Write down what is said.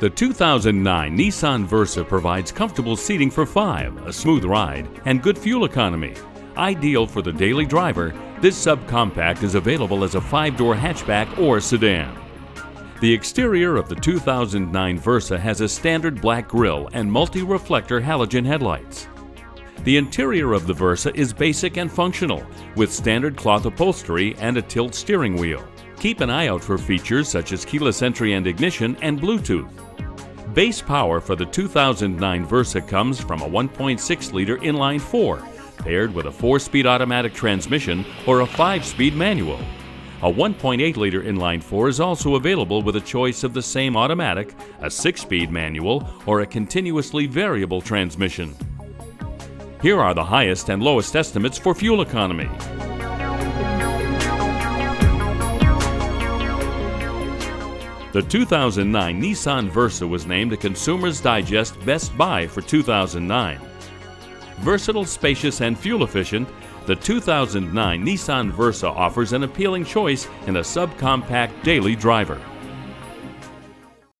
The 2009 Nissan Versa provides comfortable seating for five, a smooth ride, and good fuel economy. Ideal for the daily driver, this subcompact is available as a five-door hatchback or sedan. The exterior of the 2009 Versa has a standard black grille and multi-reflector halogen headlights. The interior of the Versa is basic and functional, with standard cloth upholstery and a tilt steering wheel. Keep an eye out for features such as keyless entry and ignition and Bluetooth. Base power for the 2009 Versa comes from a 1.6-liter inline 4, paired with a 4-speed automatic transmission or a 5-speed manual. A 1.8-liter inline 4 is also available with a choice of the same automatic, a 6-speed manual, or a continuously variable transmission. Here are the highest and lowest estimates for fuel economy. The 2009 Nissan Versa was named a Consumer's Digest Best Buy for 2009. Versatile, spacious, and fuel efficient, the 2009 Nissan Versa offers an appealing choice in a subcompact daily driver.